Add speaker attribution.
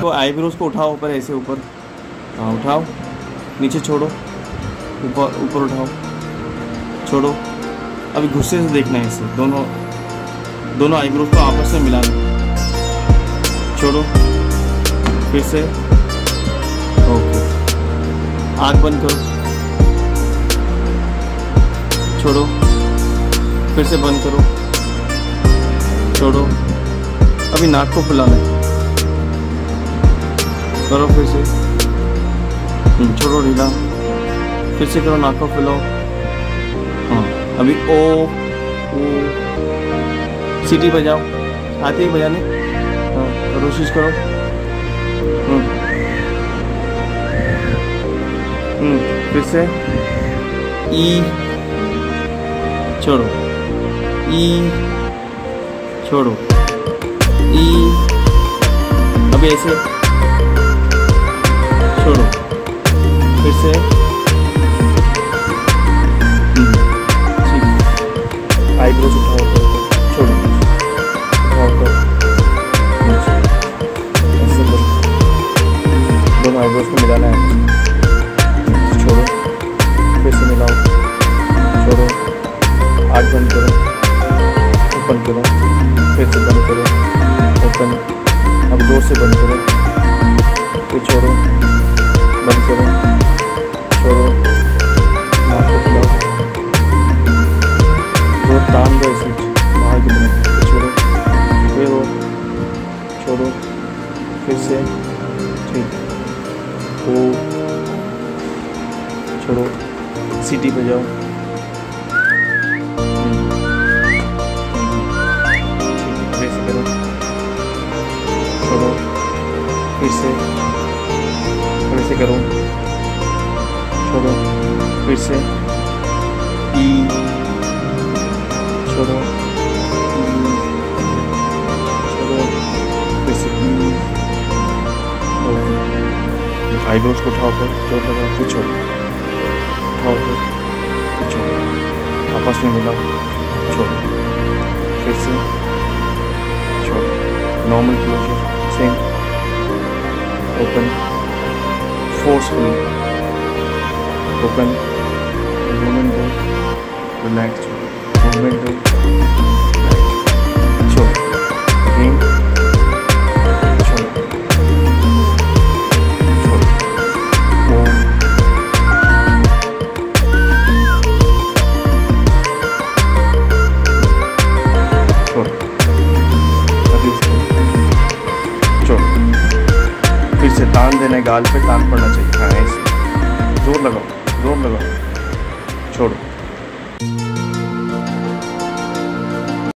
Speaker 1: को आईब्रोज को उठाओ ऊपर ऐसे ऊपर। हाँ उठाओ। नीचे छोड़ो। ऊपर ऊपर उठाओ। छोड़ो। अभी गुस्से से देखना है इसे। दोनों दोनों आईब्रोज को आपस में मिला मिलाना छोड़ो। फिर से। ओके। आँख बंद करो। छोड़ो। फिर से बंद करो। छोड़ो। अभी नाक को फुलाना है। करो फिर से। छोड़ो ढीला फिर से करो नाक को फुलाओ। हाँ अभी ओ ओ। सीटी बजाओ आती है बजाने। हाँ कोशिश करो। हम्म। हम्म, फिर से। ई। छोड़ो। ई। छोड़ो। ई। अभी ऐसे। छोड़ो फिर से। हम्म, आईब्रोज छोड़ो। उठाओ नीचे, ऐसे करो। दोनों आईब्रोज को मिलाना है। छोड़ो। फिर से मिलाओ। छोड़ो। आग बंद करो। ओपन करो। फिर से बंद करो। ओपन। अब ज़ोर से बंद करो। फिर छोड़ो। बंद करो। छोड़ो ज़ोर तान दो इसे। बाहर की तरफ़। छोड़ो। फिर वो। छोड़ो। फिर से। ठीक। वो। छोड़ो। सीटी पे जाओ। है करो। छोड़ो। फिर से। करो। छोड़ो। फिर से। ई। छोड़ो। छोड़ो। फिर से ई। आईब्रोज को उठाओ कर ज़ोर लगाओ। फिर छोड़ो उठाओ फिर। फिर छोड़ो आपस में मिलाओ। छोड़ो। फिर से। छोड़ो। Normal closure same. Open open the movement दो रिलैक्स मूवमेंट दो छोड़ो तान देना गाल पे तान पड़ना चाहिए। हाँ ऐसे। ज़ोर लगाओ ज़ोर लगाओ। छोड़ो।